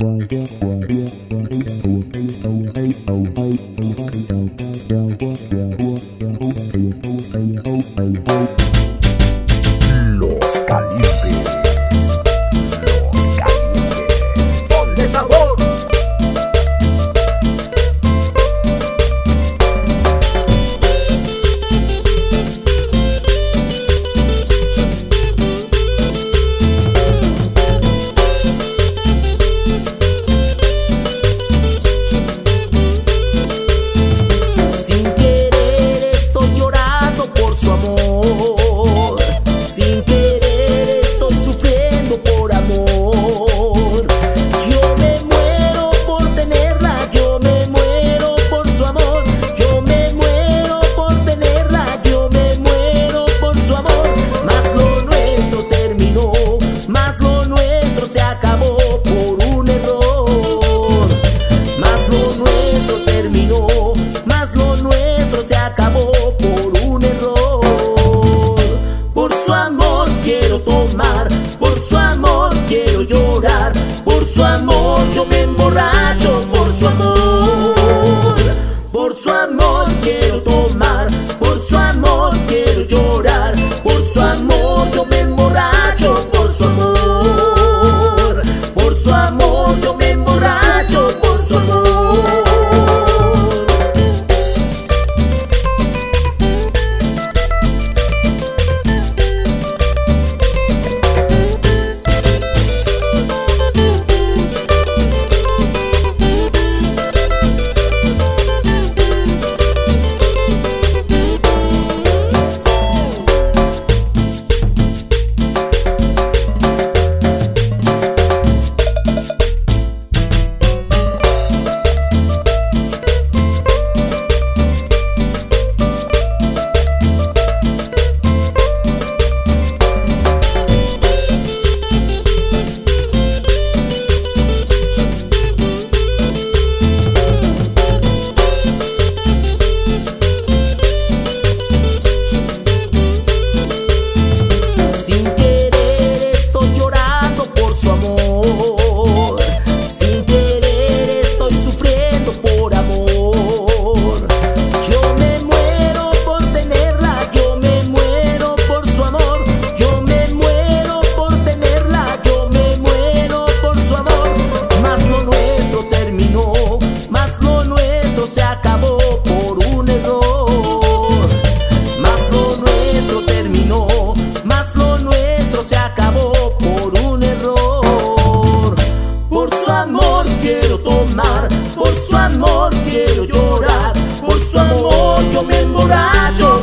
Bye. Por su amor quiero tomar, por su amor quiero llorar, por su amor yo me emborracho, por su amor, por su amor quiero tomar. amor quiero tomar, por su amor quiero llorar, por su amor yo me emborracho.